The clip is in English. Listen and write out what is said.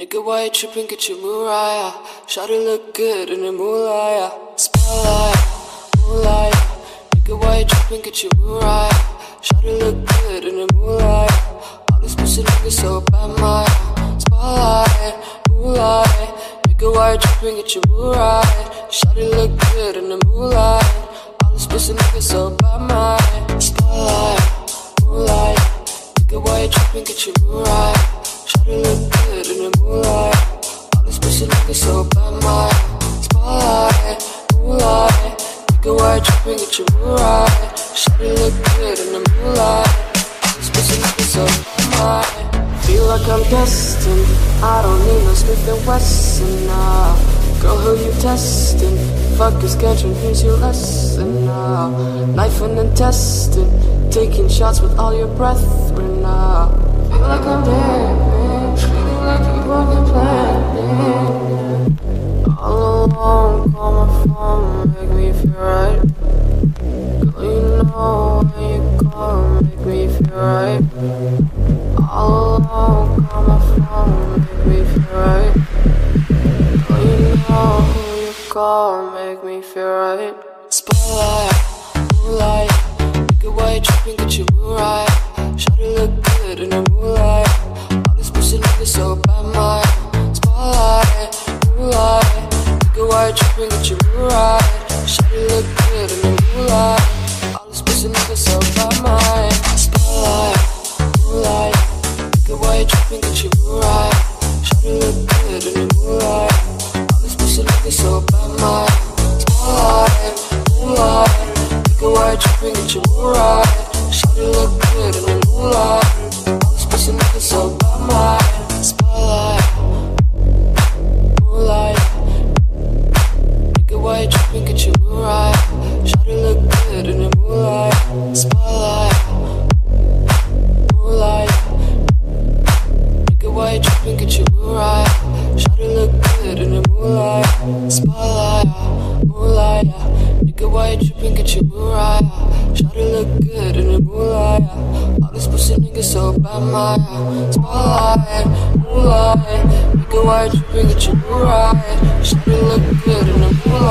Nigga, why you tripping? Get your mood right. Shawty look good in the moonlight. Spotlight, moonlight. Nigga, why you tripping? Get your mood right. Shawty look good in the moonlight. All these pussy niggas so bad, my spotlight, moonlight. Nigga, why you tripping? Get your mood right. Shawty look good in the moonlight. All these pussy niggas so bad, my spotlight, moonlight. Nigga, why you tripping? Get your mood right. So bad, my spotlight, moonlight. Why you tripping? Get your mood right. Shawty look good in the moonlight. These pussy so my Feel like I'm destined. I don't need no Smith and Wesson. Girl, who you testing? Fuck is schedule, here's your lesson now. Knife and intestine, taking shots with all your brethren now. Feel like I'm dead, All alone, call my phone, make me feel right. Girl, you know who you call, make me feel right. Spotlight, moonlight, why you tripping? Get your mood right. Shawty look good in the moonlight. All so bad, my spotlight, moonlight, why you tripping? Get your mood right. Look good in the moonlight. All these pussy so You tripping? Get your mood right. Shawty look good in the moonlight. You tripping? Get your mood right. Shawty look good in the moonlight. All these pussy niggas so bad, my spotlight, moonlight. Nigga, you tripping? Get your mood right. Shawty look good in the moonlight.